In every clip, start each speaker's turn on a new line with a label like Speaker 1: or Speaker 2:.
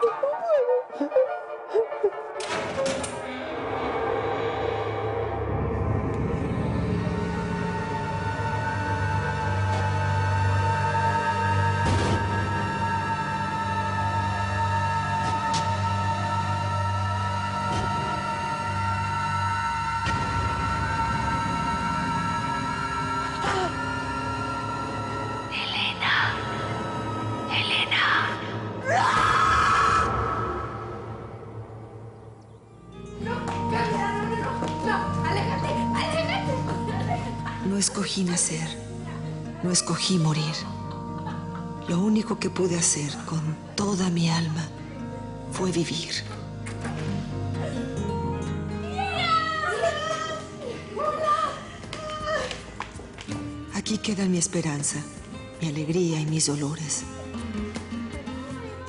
Speaker 1: ハハハハ! Escogí nacer, no escogí morir. Lo único que pude hacer con toda mi alma fue vivir. Aquí queda mi esperanza, mi alegría y mis dolores.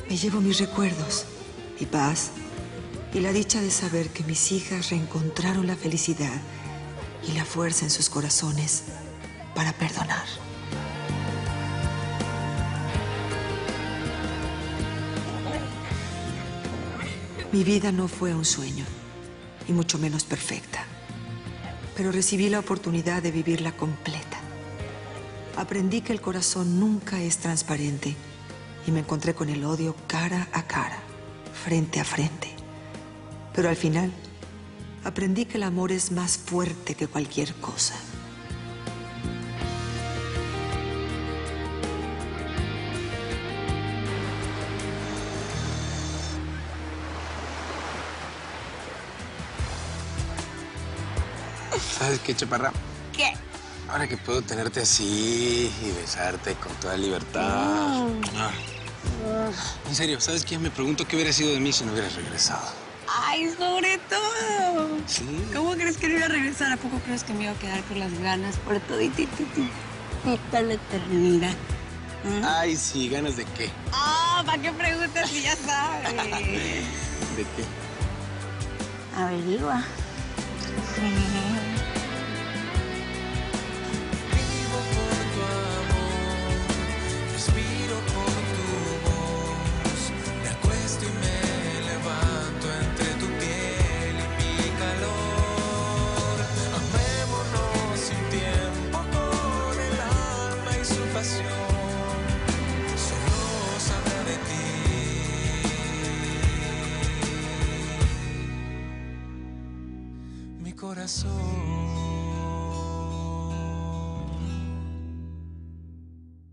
Speaker 1: Me llevo mis recuerdos, mi paz y la dicha de saber que mis hijas reencontraron la felicidad y la fuerza en sus corazones para perdonar. Mi vida no fue un sueño, y mucho menos perfecta, pero recibí la oportunidad de vivirla completa. Aprendí que el corazón nunca es transparente y me encontré con el odio cara a cara, frente a frente. Pero al final, aprendí que el amor es más fuerte que cualquier cosa.
Speaker 2: ¿Sabes qué, chaparra?
Speaker 3: ¿Qué?
Speaker 2: Ahora que puedo tenerte así y besarte con toda libertad. Ah. En serio, ¿sabes qué? Me pregunto qué hubiera sido de mí si no hubieras regresado.
Speaker 3: Ay, sobre todo.
Speaker 2: ¿Sí?
Speaker 3: ¿Cómo crees que no iba a regresar? ¿A poco crees que me iba a quedar con las ganas por todo y toda la eternidad? ¿Ah?
Speaker 2: Ay, sí, ¿ganas de qué?
Speaker 3: Ah, ¿para qué preguntas si ya sabes?
Speaker 2: ¿De qué?
Speaker 3: Averigua.
Speaker 4: Respiro corazón.